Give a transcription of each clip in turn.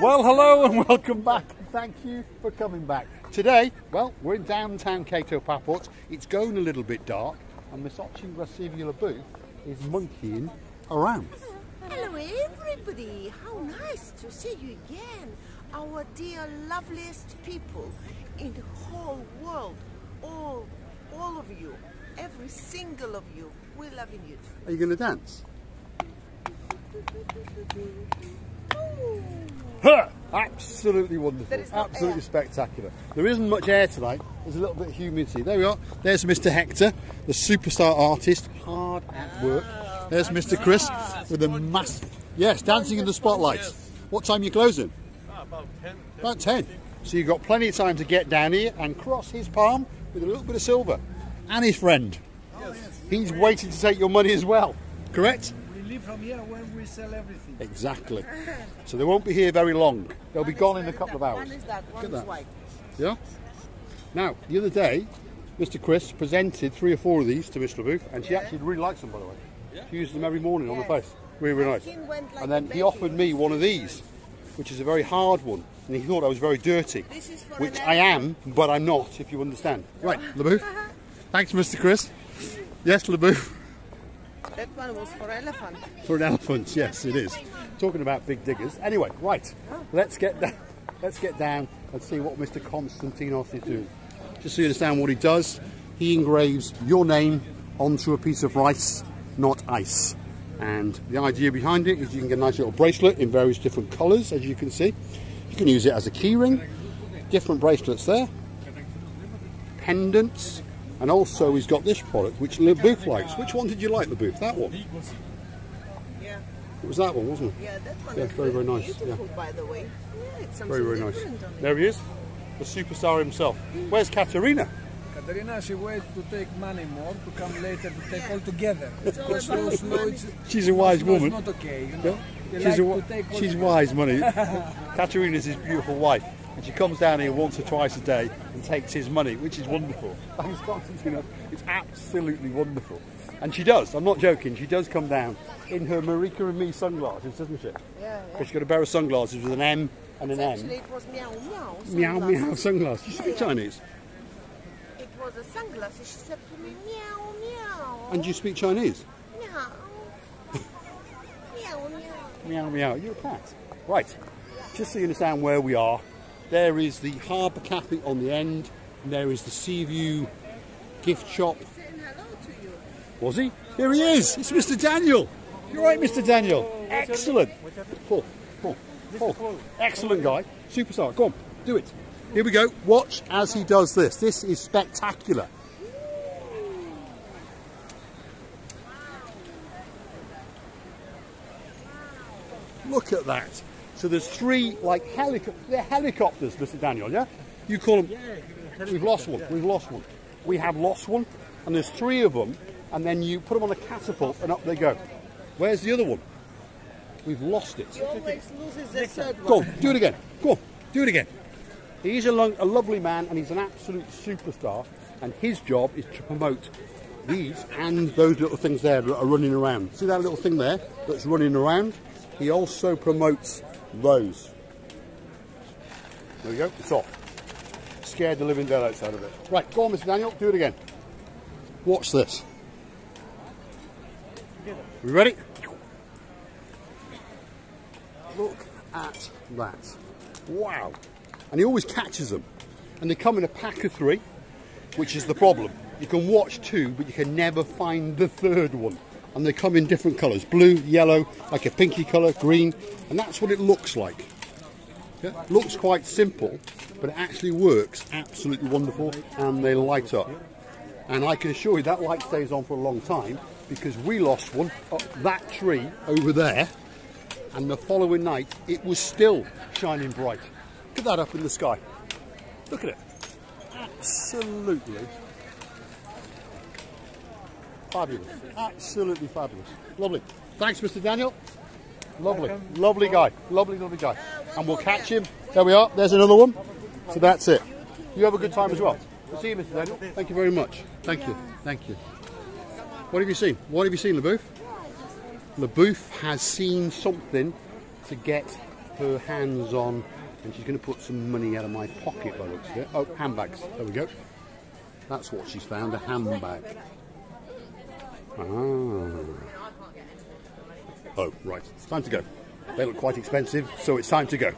Well, hello and welcome back. Thank you for coming back. Today, well, we're in downtown Kato Paphos. It's going a little bit dark, and Miss Ochin Gracivia Booth is monkeying around. Hello, everybody. How nice to see you again. Our dear, loveliest people in the whole world. All, all of you. Every single of you. We're loving you. Are you going to dance? Ooh. Huh! Absolutely wonderful. There is no Absolutely air. spectacular. There isn't much air tonight. There's a little bit of humidity. There we are. There's Mr. Hector, the superstar artist, hard at work. Oh, There's Mr. Chris with a mass. Yes, dancing in the spotlights. What time are you closing? Ah, about 10. About 10. So you've got plenty of time to get down here and cross his palm with a little bit of silver. And his friend. He's waiting to take your money as well. Correct? We leave from here when we sell everything. Exactly. So they won't be here very long. They'll be gone in a couple of hours. One is that, one at is that. white. Yeah. Now, the other day, Mr. Chris presented three or four of these to Miss LaBouffe, and she actually really likes them, by the way. She uses them every morning on the Yes. face. Really, really nice. like And then he offered me one of these, which is a very hard one, and he thought I was very dirty, This is for which I am, but I'm not, if you understand. Right, LaBouffe. Thanks, Mr. Chris. Yes, LaBouffe. That one was for an elephant. For an elephant, yes, it is. Talking about big diggers. Anyway, right, let's get down. Let's get down and see what Mr. Konstantinos is doing. Just so you understand what he does, he engraves your name onto a piece of rice, not ice. And the idea behind it is you can get a nice little bracelet in various different colours, as you can see. You can use it as a key ring, different bracelets there, pendants, and also he's got this product, which LeBouf likes. Which one did you like, LeBouf? That one? Yeah, It was that one, wasn't it? yeah, that one Yeah, very, very nice, beautiful, by the way. Yeah, it's something Very, very nice. different on. There he is, the superstar himself. Where's Katerina? Katerina, she waits to take money more to come later to take all together. all about slow, slow, it's, She's a wise slow is woman. not okay, you know. They She's, like a, wi- to take all she's wise, money. Katerina's his beautiful wife, and she comes down here once or twice a day and takes his money, which is wonderful. Thanks. It's absolutely wonderful. And she does, I'm not joking, she does come down in her Marika and me sunglasses, doesn't she? Yeah, yeah. She's got a pair of sunglasses with an M and an Actually, M. it was meow meow. Meow, sunglasses. meow, sunglasses. You Yeah, speak yeah. Chinese. It was a sunglasses. She said to me, meow meow. And you speak Chinese? meow. meow meow. Meow meow. You're a cat. Right. Just so you understand where we are, there is the harbour cafe on the end, and there is the Seaview gift shop. Was he? Here he is. It's Mr. Daniel. You're right, Mr. Daniel. Excellent. Paul. Paul. Paul. Excellent guy. Superstar. Go on. Do it. Here we go. Watch as he does this. This is spectacular. Look at that. So there's three like helico- they're helicopters, Mr. Daniel, yeah? You call them We've lost one. We've lost one. We have lost one, and there's three of them, and then you put them on a catapult, and up they go. Where's the other one? We've lost it. He always loses the third Go one. do it again. Go on, do it again. He's a, lo- a lovely man, and he's an absolute superstar. And his job is to promote these and those little things there that are running around. See that little thing there that's running around? He also promotes those. There we go. It's off. Scared the living daylights out of it. Right, go on, Mr. Daniel. Do it again. Watch this. We ready? Look at that. Wow. And he always catches them. And they come in a pack of three, which is the problem. You can watch two, but you can never find the third one. And they come in different colours blue, yellow, like a pinky colour, green. And that's what it looks like. Yeah? Looks quite simple, but it actually works absolutely wonderful and they light up. And I can assure you that light stays on for a long time because we lost one up that tree over there and the following night it was still shining bright. Look at that up in the sky. Look at it. Absolutely fabulous. Absolutely fabulous. Lovely. Thanks, Mr. Daniel. Lovely. Lovely guy. Lovely, lovely guy. And we'll catch him. There we are. There's another one. So that's it. You have a good time as well. We'll see you, Mr. Daniel. Thank you very much. Thank you. Thank you. What have you seen? What have you seen, LeBouf? LeBouf has seen something to get her hands on and she's going to put some money out of my pocket by the looks of it. Oh, handbags. There we go. That's what she's found, a handbag. Ah. Oh, right. It's time to go. They look quite expensive, so it's time to go.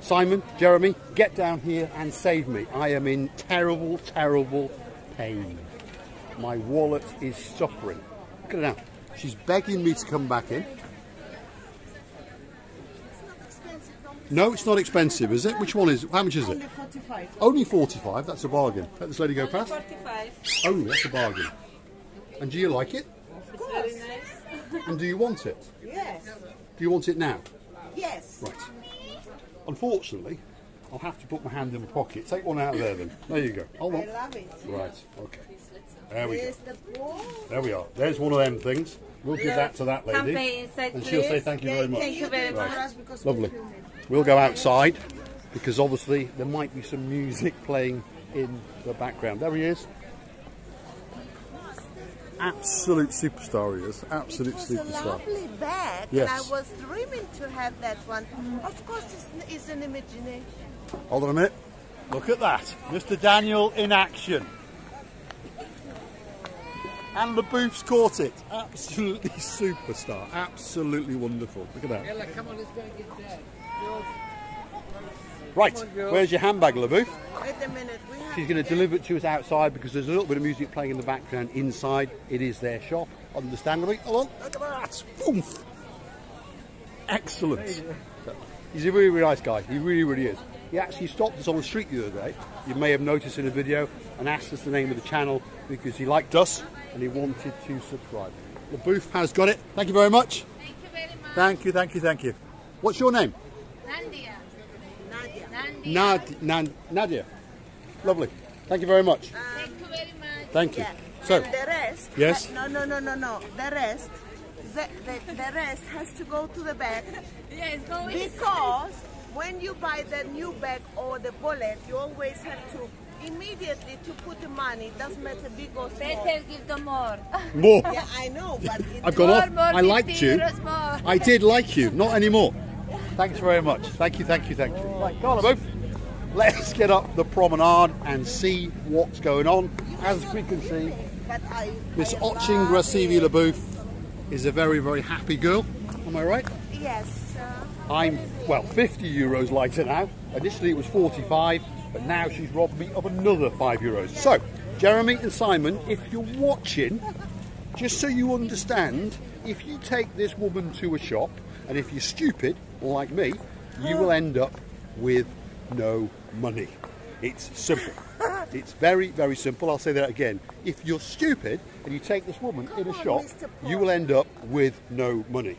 Simon, Jeremy, get down here and save me. I am in terrible, terrible pain. My wallet is suffering. Look at her now. She's begging me to come back in. No, it's not expensive, is it? Which one is? How much is it? Only 45. Only 45. That's a bargain. Let this lady go past. 45. Only that's a bargain. And do you like it? It's very nice. And do you want it? Yes. Do you want it now? Yes. Right. Unfortunately, I'll have to put my hand in my pocket. Take one out of there then. There you go. Hold on. I on. love it. Right. Okay. There we go. The ball. There we are. There's one of them things. We'll give that to that lady. Campaign inside, And she'll say thank you very much. Thank you very much. for us because Lovely. we're filming. We'll go outside because obviously there might be some music playing in the background. There he is. Absolute superstar he is. Absolute It was a superstar. lovely bag, Yes. and I was dreaming to have that one. Of course, it's, it's an imagination. Hold on a minute. Look at that. Mr. Daniel in action. And the LaBouf's caught it. Absolutely superstar. Absolutely wonderful. Look at that. Ella, come on, let's go and get that. Right, Come on, girl. where's your handbag, LaBouf? Wait a minute. We have She's going to deliver it to us outside because there's a little bit of music playing in the background inside. It is their shop, understandably. Hold on, look at that. Oomph. Excellent. He's a really, really nice guy. He really, really is. He actually stopped us on the street the other day. You may have noticed in a video and asked us the name of the channel because he liked us and he wanted to subscribe. The booth has got it. Thank you very much. Thank you very much. Thank you, thank you, thank you. What's your name? Nadia. Nadia. Nadia. Nad- Nadia. Lovely. Thank you very much. Thank you very much. Thank you. Yeah. So, and the rest. Yes? uh, no, no, no, no, no. The rest. The, the, the rest has to go to the bag Yes, go in. because when you buy the new bag or the wallet, you always have to immediately to put the money. It Doesn't matter big or small. Better give them more. more. Yeah, I know, but it, I've gone more, off. more, I liked you. more. I did like you, not anymore. Thanks very much. Thank you, thank you, thank you. Right, go on, both. Let's get up the promenade and see what's going on. As we can see. Miss I Oching love Grasivi Laboof is a very, very happy girl. Am I right? Yes. Uh, I'm, well, 50 euros lighter now. Initially it was 45, but now she's robbed me of another 5 euros. So, Jeremy and Simon, if you're watching, just so you understand, if you take this woman to a shop, and if you're stupid, like me, you will end up with no money. It's simple. It's very, very simple. I'll say that again. If you're stupid and you take this woman in a on, shop, you will end up with no money.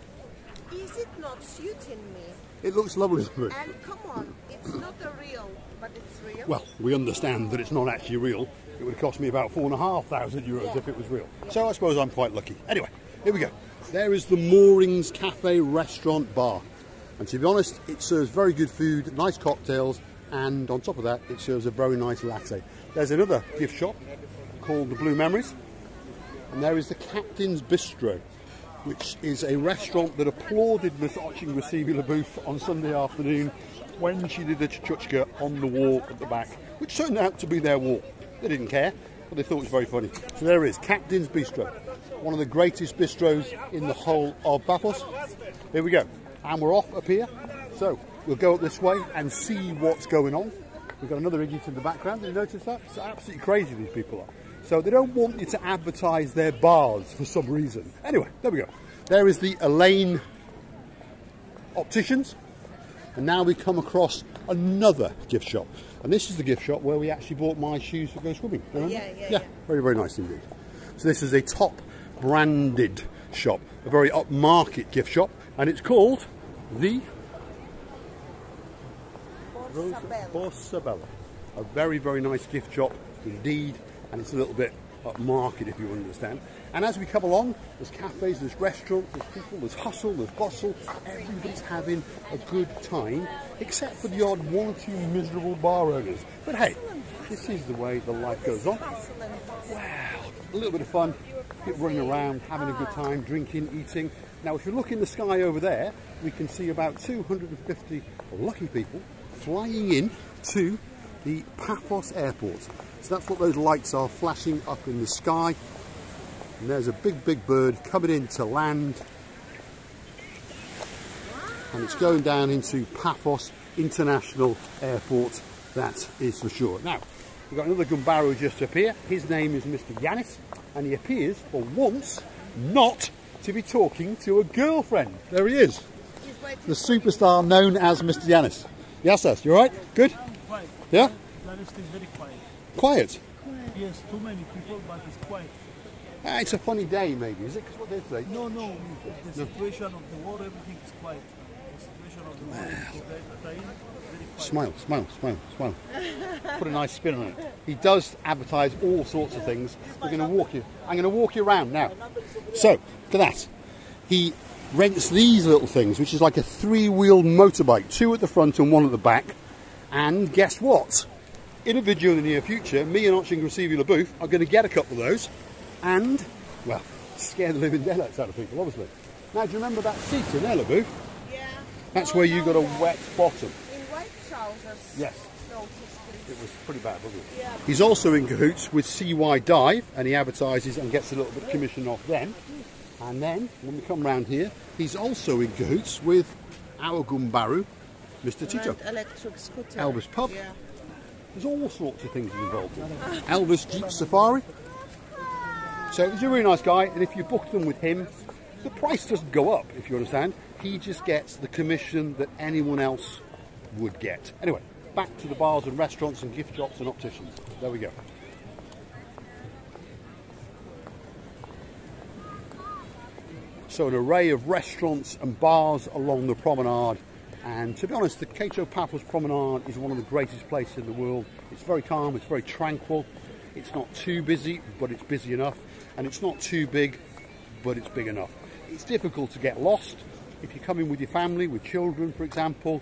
is it not suiting me? It looks lovely, doesn't it? And come on, it's not a real, but it's real. Well, we understand that it's not actually real. It would cost me about four and a half thousand euros Yeah. if it was real. So I suppose I'm quite lucky. Anyway, here we go. There is the Moorings Cafe Restaurant Bar. And to be honest, it serves very good food, nice cocktails, and on top of that, it serves a very nice latte. There's another gift shop called the Blue Memories. And there is the Captain's Bistro, which is a restaurant that applauded Miss Oching Rasivi LaBouffe on Sunday afternoon when she did the chuchka on the wall at the back, which turned out to be their wall. They didn't care, but they thought it was very funny. So there is, Captain's Bistro, one of the greatest bistros in the whole of Paphos. Here we go, and we're off up here. So we'll go up this way and see what's going on. We've got another idiot in the background. Did you notice that? It's absolutely crazy these people are. So they don't want you to advertise their bars for some reason. Anyway, there we go. There is the Elaine Opticians. And now we come across another gift shop. And this is the gift shop where we actually bought my shoes to go swimming. Yeah, yeah, yeah. yeah. Very, very nice indeed. So this is a top branded shop, a very upmarket gift shop, and it's called the Borsabella. Borsabella. A very, very nice gift shop indeed, and it's a little bit upmarket if you understand. And as we come along, there's cafes, there's restaurants, there's people, there's hustle, there's bustle. Everybody's having a good time, except for the odd one or two miserable bar owners. But hey, this is the way the life goes on. Hustle and bustle. Wow, a little bit of fun, people running around, having a good time, drinking, eating. Now, if you look in the sky over there, we can see about 250 lucky people flying in to the Paphos airport. So that's what those lights are flashing up in the sky. And there's a big, big bird coming in to land. And it's going down into Paphos International Airport, that is for sure. Now, we've got another Gumbaru just up here. His name is Mr. Yanis, and he appears, for once, not to be talking to a girlfriend. There he is, the superstar known as Mr. Yanis. Yes, sir. You all right? Good? Quiet. Yeah? Is very quiet. Quiet. Yes, too many people, but it's quiet. Ah, it's a funny day, maybe, is it? Because what day today? No, no, the situation of the war, everything is quiet. The situation of the war very quiet. Smile, smile, smile, smile. Put a nice spin on it. He does advertise all sorts of things. We're going to walk you. I'm going to walk you around now. So, look at that. He rents these little things, which is like a three-wheeled motorbike, two at the front and one at the back. And guess what? In a video in the near future, me and Arching Receiving LaBouffe are going to get a couple of those and, well, scare the living daylights out of people, obviously. Now, do you remember that seat in there, LaBouffe? Yeah. That's No, where you no, got a oh, no. wet bottom. In white trousers. Yes. No, It was pretty bad, wasn't it? Yeah. He's also in cahoots with CY Dive, and he advertises and gets a little bit of commission off them. And then, when we come round here, he's also in cahoots with our Gumbaru, Mr. Tito. Electric scooter. Elvis Pub. Yeah. There's all sorts of things involved in. Elvis Jeep Safari. So he's a really nice guy, and if you book them with him, the price doesn't go up, if you understand. He just gets the commission that anyone else would get. Anyway, back to the bars and restaurants and gift shops and opticians. There we go. So an array of restaurants and bars along the promenade. And to be honest, the Kato Paphos Promenade is one of the greatest places in the world. It's very calm, it's very tranquil. It's not too busy, but it's busy enough. And it's not too big, but it's big enough. It's difficult to get lost. If you're coming with your family, with children, for example,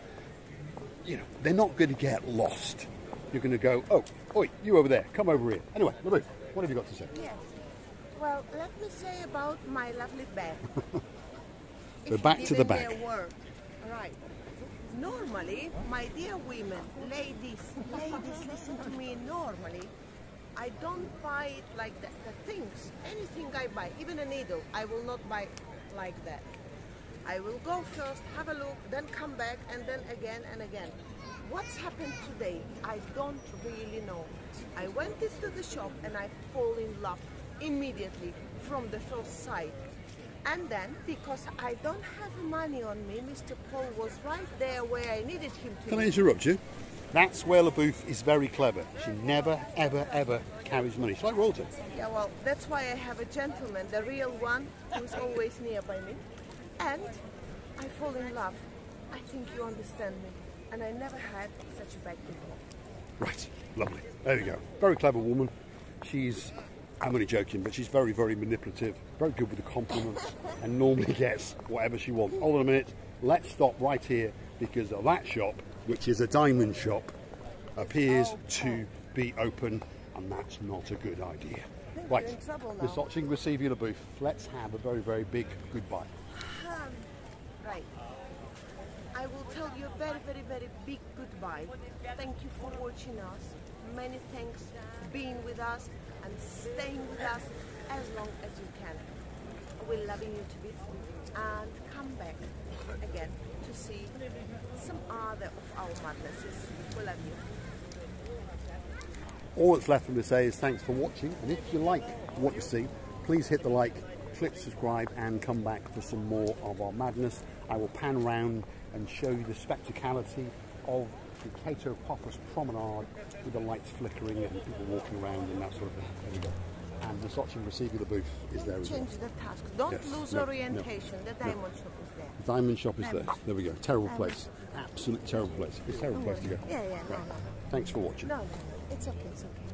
you know, they're not going to get lost. You're going to go, oh, oi, you over there, come over here. Anyway, Louise, what have you got to say? Yes. Well, let me say about my lovely bag. If back to the bag. Right. Normally, my dear women, ladies, ladies, listen to me. Normally, I don't buy it like that. The things, anything I buy, even a needle, I will not buy like that. I will go first, have a look, then come back, and then again and again. What's happened today? I don't really know. I went into the shop and I fall in love immediately from the first sight. And then, because I don't have money on me, Mr. Paul was right there where I needed him to Can I interrupt you? That's where LaBouffe is very clever. She never, ever, ever carries money. She's like royalty. Yeah, well, that's why I have a gentleman, the real one, who's always nearby me. And I fall in love. I think you understand me. And I never had such a bag before. Right, lovely. There you go. Very clever woman. She's, I'm only joking, but she's very, very manipulative, very good with the compliments, and normally gets whatever she wants. Hold on a minute. Let's stop right here because that shop, which is a diamond shop, appears oh, to be open, and that's not a good idea. Right, you're in trouble Miss now. Otching, receive you LaBouffe. Let's have a very, very big goodbye. Um, right. I will tell you a very, very, very big goodbye. Thank you for watching us. Many thanks for being with us and staying with us as long as you can. We're loving you to bits and come back again to see some other of our madnesses. We love you. All that's left for me to say is thanks for watching, and if you like what you see, please hit the like, click subscribe, and come back for some more of our madness. I will pan around and show you the spectacality of the Kato Paphos Promenade with the lights flickering and people walking around and that sort of thing. There we go. And the Sochin Receiver the booth is there as well. Change the task. Don't Yes. lose No, no, orientation. The diamond shop is there. The diamond shop is there. There we go. Terrible place. Absolute terrible place. It's a terrible place to go. Yeah, yeah, Right. no, no. Thanks for watching. No, no, no. It's okay, it's okay.